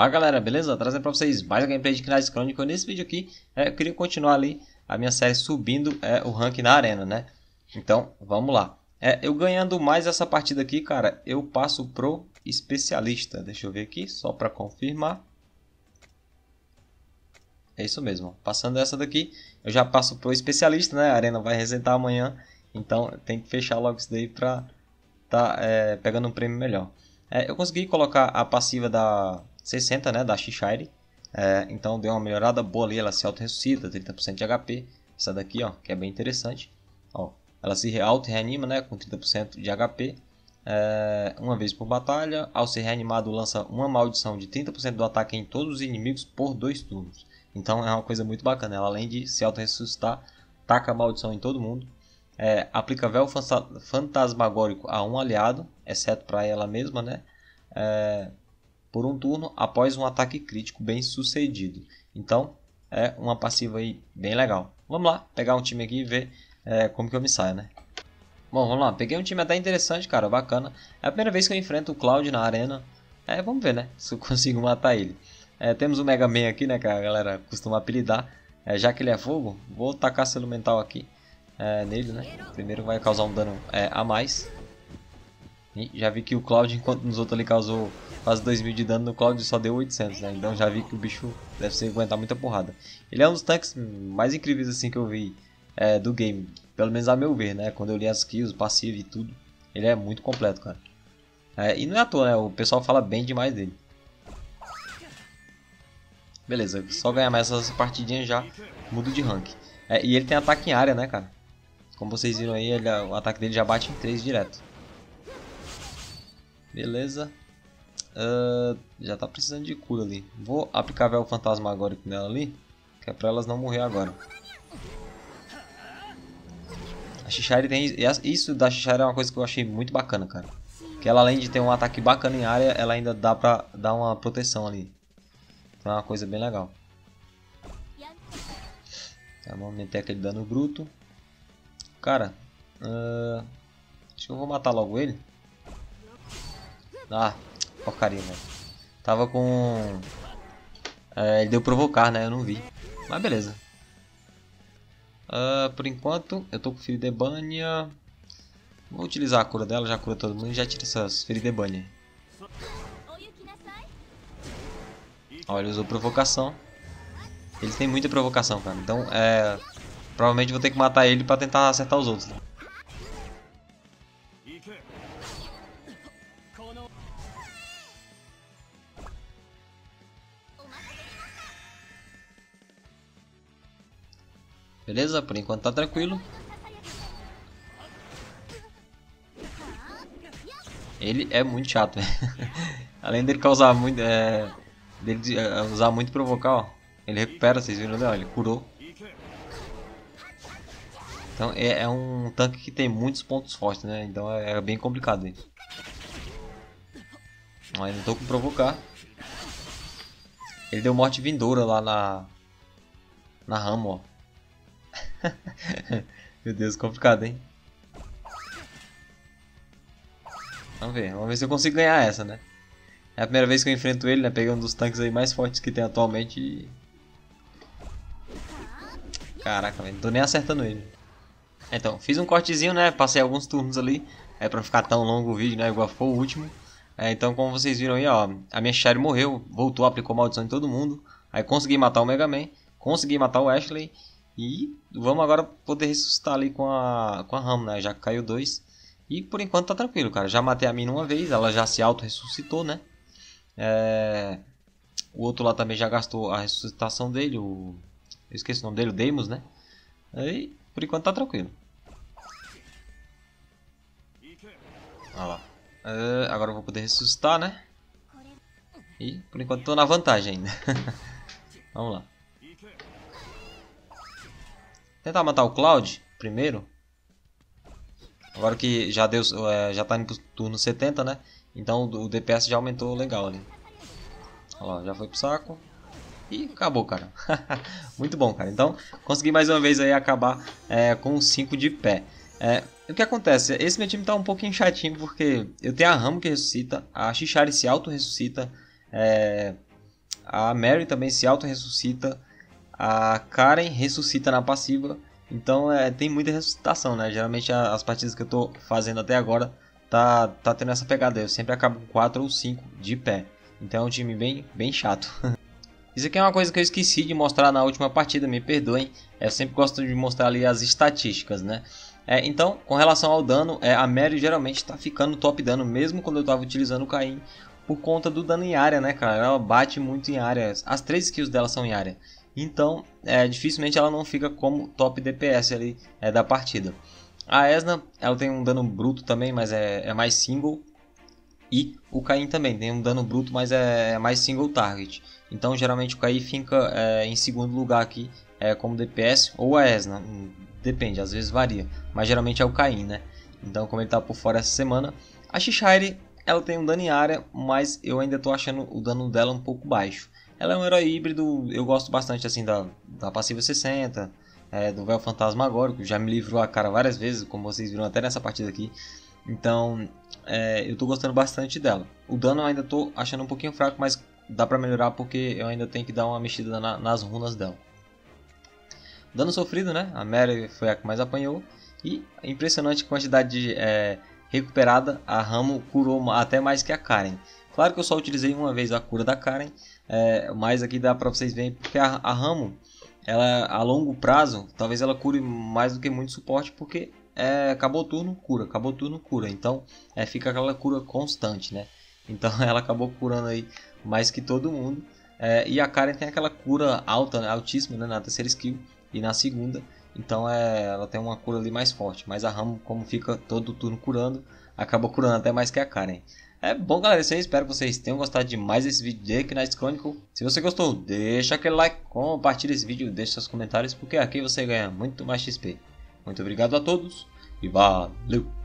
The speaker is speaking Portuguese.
Fala galera, beleza? Trazendo pra vocês mais gameplay de Knights Chronicle. Nesse vídeo aqui, é, eu queria continuar ali a minha série subindo é, o rank na arena, né? Então, vamos lá. É, eu ganhando mais essa partida aqui, cara, eu passo pro especialista. Deixa eu ver aqui, só pra confirmar. É isso mesmo. Passando essa daqui, eu já passo pro especialista, né? A arena vai resetar amanhã. Então, tem que fechar logo isso daí pra tá é, pegando um prêmio melhor. É, eu consegui colocar a passiva da 60, né, da Shishire. É, então deu uma melhorada boa ali, ela se auto-ressuscita, 30% de HP. Essa daqui, ó, que é bem interessante. Ó, ela se auto-reanima, né, com 30% de HP. É, uma vez por batalha. Ao ser reanimado, lança uma maldição de 30% do ataque em todos os inimigos por dois turnos. Então é uma coisa muito bacana. Ela, além de se auto-ressuscitar, taca a maldição em todo mundo. É, aplica véu fantasmagórico a um aliado, exceto para ela mesma, né? É, por um turno após um ataque crítico bem sucedido. Então é uma passiva aí bem legal. Vamos lá, pegar um time aqui e ver é, como que eu me saio, né? Bom, vamos lá, peguei um time até interessante, cara, bacana. É a primeira vez que eu enfrento o Cloud na arena. É, vamos ver, né, se eu consigo matar ele. É, temos o Mega Man aqui, né, que a galera costuma apelidar. É, já que ele é fogo, vou tacar selo mental aqui é, nele, né. Primeiro vai causar um dano é, a mais. E já vi que o Cloud, enquanto nos outros ali causou quase 2000 de dano, no Cloud só deu 800, né? Então já vi que o bicho deve ser aguentar muita porrada. Ele é um dos tanques mais incríveis assim que eu vi é, do game, pelo menos a meu ver, né? Quando eu li as kills, passivo e tudo, ele é muito completo, cara. É, e não é à toa, né? O pessoal fala bem demais dele. Beleza, só ganhar mais essas partidinhas já mudo de rank. É, e ele tem ataque em área, né, cara? Como vocês viram aí, ele, o ataque dele já bate em 3 direto. Beleza. Uh, já tá precisando de cura ali. Vou aplicar véu fantasmagórico nela ali. Que é pra elas não morrer agora. A Shishire tem... Isso da Shishire é uma coisa que eu achei muito bacana, cara. Que ela além de ter um ataque bacana em área, ela ainda dá pra dar uma proteção ali. Então é uma coisa bem legal. Tá, vamos meter aquele dano bruto. Cara, uh, acho que eu vou matar logo ele. Ah, porcaria, velho. Tava com... É, ele deu provocar, né? Eu não vi. Mas beleza. Uh, por enquanto, eu tô com Firidebania. Vou utilizar a cura dela, já cura todo mundo e já tira essas Firidebania. Ó, ele usou provocação. Ele tem muita provocação, cara. Então, é... Provavelmente vou ter que matar ele pra tentar acertar os outros. Né? Beleza? Por enquanto tá tranquilo. Ele é muito chato, Além dele causar muito... É, dele é, usar muito provocar, ó. Ele recupera, vocês viram, né? Ele curou. Então é, é, um tanque que tem muitos pontos fortes, né? Então é, é bem complicado ele. Mas não tô com provocar. Ele deu morte vindoura lá na... Na rama, ó. Meu Deus, complicado, hein? Vamos ver, vamos ver se eu consigo ganhar essa, né? É a primeira vez que eu enfrento ele, né? Peguei um dos tanques aí mais fortes que tem atualmente e... Caraca, velho, não tô nem acertando ele. Então, fiz um cortezinho, né? Passei alguns turnos ali. É pra ficar tão longo o vídeo, né? Igual foi o último. É, então, como vocês viram aí, ó. A minha Shari morreu, voltou, aplicou maldição em todo mundo. Aí consegui matar o Mega Man. Consegui matar o Ashley. E vamos agora poder ressuscitar ali com a, com a Ram, né? Já caiu dois. E por enquanto tá tranquilo, cara. Já matei a mina uma vez, ela já se auto-ressuscitou, né? É... O outro lá também já gastou a ressuscitação dele, o... Eu esqueci o nome dele, o Deimos, né? Aí, por enquanto tá tranquilo. Olha lá. É, agora eu vou poder ressuscitar, né? E por enquanto tô na vantagem ainda. Vamos lá. Tentar matar o Cloud primeiro. Agora que já deu, é, já tá pro turno 70, né? Então o DPS já aumentou legal ali. Olha lá, já foi pro saco. E acabou, cara. Muito bom, cara. Então, consegui mais uma vez aí acabar é, com 5 de pé. É, o que acontece? Esse meu time tá um pouquinho chatinho porque eu tenho a Ramo que ressuscita, a Shishari se auto-ressuscita. É, a Mary também se auto-ressuscita. A Karen ressuscita na passiva. Então é, tem muita ressuscitação, né? Geralmente as partidas que eu tô fazendo até agora tá, tá tendo essa pegada. Eu sempre acabo com 4 ou 5 de pé. Então é um time bem, bem chato. Isso aqui é uma coisa que eu esqueci de mostrar na última partida, me perdoem. Eu sempre gosto de mostrar ali as estatísticas, né? É, então, com relação ao dano, é, a Mary geralmente está ficando top dano, mesmo quando eu estava utilizando o Caim, por conta do dano em área, né, cara? Ela bate muito em área, as três skills dela são em área. Então, é, dificilmente ela não fica como top DPS ali é, da partida. A Esna, ela tem um dano bruto também, mas é, é mais single. E o Caim também tem um dano bruto, mas é, é mais single target. Então, geralmente o Caim fica é, em segundo lugar aqui é, como DPS ou a Esna. Depende, às vezes varia. Mas geralmente é o Caim, né? Então, como ele está por fora essa semana. A Shishire, ela tem um dano em área, mas eu ainda estou achando o dano dela um pouco baixo. Ela é um herói híbrido, eu gosto bastante assim da, da passiva 60, é, do véu fantasmagórico, já me livrou a cara várias vezes, como vocês viram até nessa partida aqui. Então, é, eu estou gostando bastante dela. O dano eu ainda estou achando um pouquinho fraco, mas dá para melhorar porque eu ainda tenho que dar uma mexida na, nas runas dela. Dano sofrido, né? A Mary foi a que mais apanhou. E impressionante quantidade de é, recuperada. A Ramo curou até mais que a Karen. Claro que eu só utilizei uma vez a cura da Karen, é, mas aqui dá para vocês verem porque a, a, Ramo, ela a longo prazo, talvez ela cure mais do que muito suporte, porque é, acabou o turno, cura, acabou o turno, cura. Então é, fica aquela cura constante, né? Então ela acabou curando aí mais que todo mundo. É, e a Karen tem aquela cura alta, né, altíssima né, na terceira skill e na segunda. Então é, ela tem uma cura ali mais forte. Mas a Ramo, como fica todo turno curando, acaba curando até mais que a Karen. É bom, galera, isso aí. Espero que vocês tenham gostado demais desse vídeo de Knights Chronicle. Se você gostou, deixa aquele like, compartilha esse vídeo, deixa seus comentários, porque aqui você ganha muito mais XP. Muito obrigado a todos e valeu!